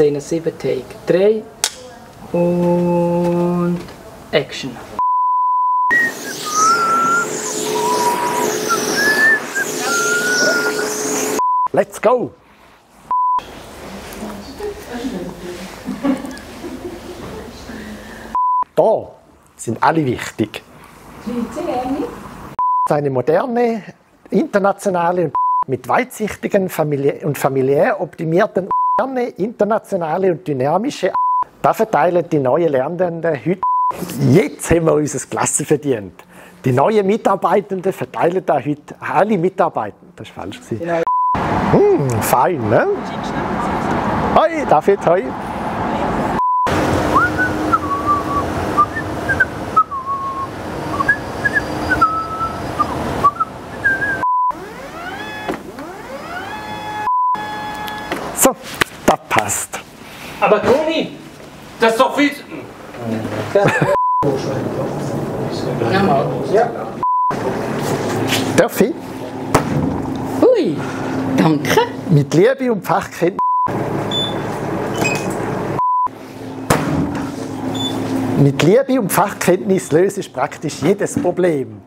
Szene 7, Take 3 und Action. Let's go! Da sind alle wichtig. Eine moderne, internationale mit weitsichtigen und familiär optimierten moderne, internationale und dynamische da verteilen die neuen Lernenden heute. Jetzt haben wir unser Klasse verdient. Die neuen Mitarbeitenden verteilen da heute alle Mitarbeitenden. Das war falsch. Gewesen. Hm, fein, ne? Hoi, David, hoi. So, das passt. Aber Toni, das ist doch viel. Darf ich? Ui, danke. Mit Liebe und Fachkenntnis. Mit Liebe und Fachkenntnis löse ich praktisch jedes Problem.